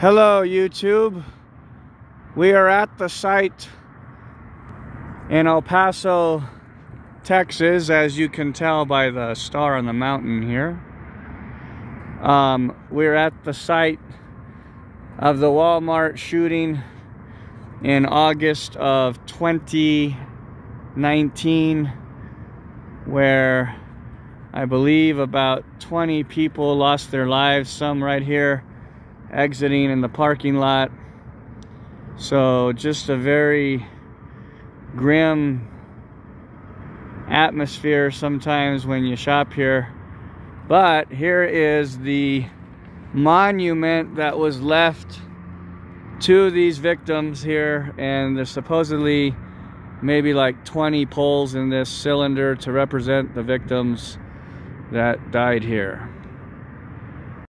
Hello YouTube. We are at the site in El Paso, Texas, as you can tell by the star on the mountain here. Um, we're at the site of the Walmart shooting in August of 2019 where I believe about 20 people lost their lives, some right here exiting in the parking lot. So just a very grim atmosphere sometimes when you shop here. But here is the monument that was left to these victims here and there's supposedly maybe like 20 poles in this cylinder to represent the victims that died here.